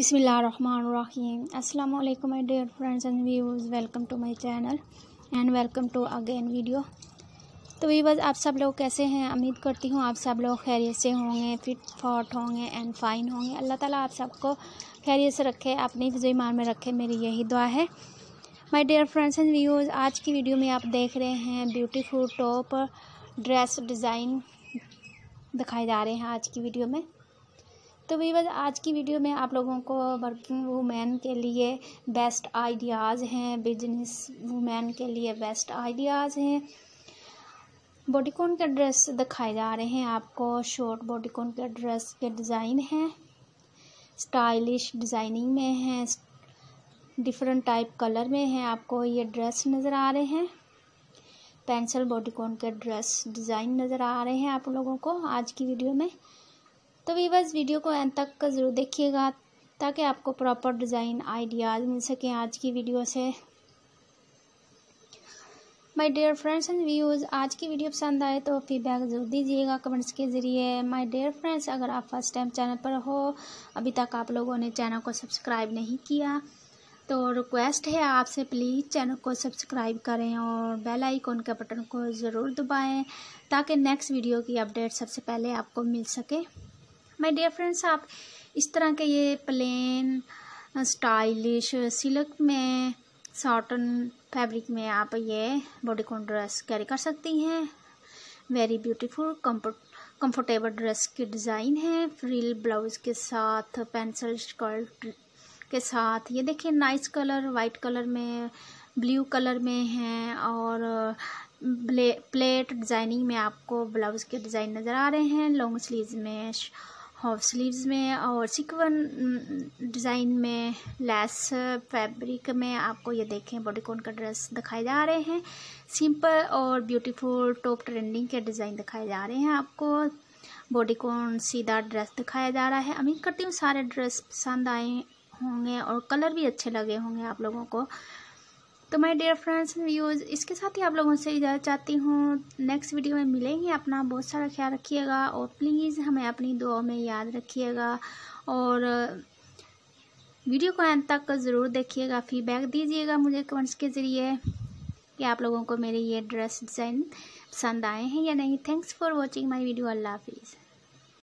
अस्सलाम वालेकुम my dear friends and views welcome to my channel and welcome to again video. तो viewers आप सब लोग कैसे हैं? उम्मीद करती हूँ आप सब लोग खैरियत से होंगे, फिट, फॉट होंगे एंड फाइन होंगे। अल्लाह ताला आप सबको खैरियत से रखे, अपनी फिजई मान में रखे, मेरी यही दुआ है। My dear friends and views आज की वीडियो में आप देख रहे हैं ब्यूटीफुल टॉप ड्रेस डिज़ाइन दिखाए जा रहे हैं आज की वीडियो में। तो वीवर आज की वीडियो में आप लोगों को वर्किंग वूमेन के लिए बेस्ट आइडियाज़ हैं बिज़नेस वूमेन के लिए बेस्ट आइडियाज़ हैं। बॉडीकॉन के ड्रेस दिखाए जा रहे हैं आपको। शॉर्ट बॉडीकॉन के ड्रेस के डिज़ाइन हैं। स्टाइलिश डिज़ाइनिंग में हैं। डिफरेंट टाइप कलर में हैं आपको ये ड्रेस नज़र आ रहे हैं। पेंसिल बॉडीकॉन के ड्रेस डिज़ाइन नज़र आ रहे हैं आप लोगों को आज की वीडियो में। तो वीवर्स वीडियो को एंड तक ज़रूर देखिएगा, ताकि आपको प्रॉपर डिज़ाइन आइडियाज़ मिल सकें आज की वीडियो से। My dear friends and views आज की वीडियो पसंद आए तो फीडबैक ज़रूर दीजिएगा कमेंट्स के ज़रिए। माय डियर फ्रेंड्स अगर आप फ़र्स्ट टाइम चैनल पर हो, अभी तक आप लोगों ने चैनल को सब्सक्राइब नहीं किया तो रिक्वेस्ट है आपसे प्लीज़ चैनल को सब्सक्राइब करें और बेल आइकॉन के बटन को ज़रूर दबाएँ, ताकि नेक्स्ट वीडियो की अपडेट सबसे पहले आपको मिल सके। माय डियर फ्रेंड्स आप इस तरह के ये प्लेन स्टाइलिश सिल्क में सॉटन फैब्रिक में आप ये बॉडीकॉन ड्रेस कैरी कर सकती हैं। Very beautiful comfort comfortable dress की डिज़ाइन है। फ्रिल ब्लाउज के साथ पेंसिल स्कर्ट के साथ। ये देखिए नाइस कलर वाइट कलर में ब्लू कलर में है और प्लेट डिज़ाइनिंग में आपको ब्लाउज के डिज़ाइन नज़र आ रहे हैं। लॉन्ग स्लीव में हाफ़ स्लीव्स में और सिक्वन डिज़ाइन में लेस फैब्रिक में आपको ये देखें बॉडीकॉन का ड्रेस दिखाए जा रहे हैं। सिंपल और ब्यूटीफुल टॉप ट्रेंडिंग के डिज़ाइन दिखाए जा रहे हैं आपको। बॉडीकॉन सीधा ड्रेस दिखाया जा रहा है। उम्मीद करती हूँ सारे ड्रेस पसंद आए होंगे और कलर भी अच्छे लगे होंगे आप लोगों को। तो माय डियर फ्रेंड्स व्यूज़ इसके साथ ही आप लोगों से इजाज़त चाहती हूँ। नेक्स्ट वीडियो में मिलेंगे, अपना बहुत सारा ख्याल रखिएगा और प्लीज़ हमें अपनी दुआ में याद रखिएगा और वीडियो को अंत तक ज़रूर देखिएगा। फीडबैक दीजिएगा मुझे कमेंट्स के ज़रिए कि आप लोगों को मेरे ये ड्रेस डिज़ाइन पसंद आए हैं या नहीं। Thanks for watching my video Allah हाफिज़।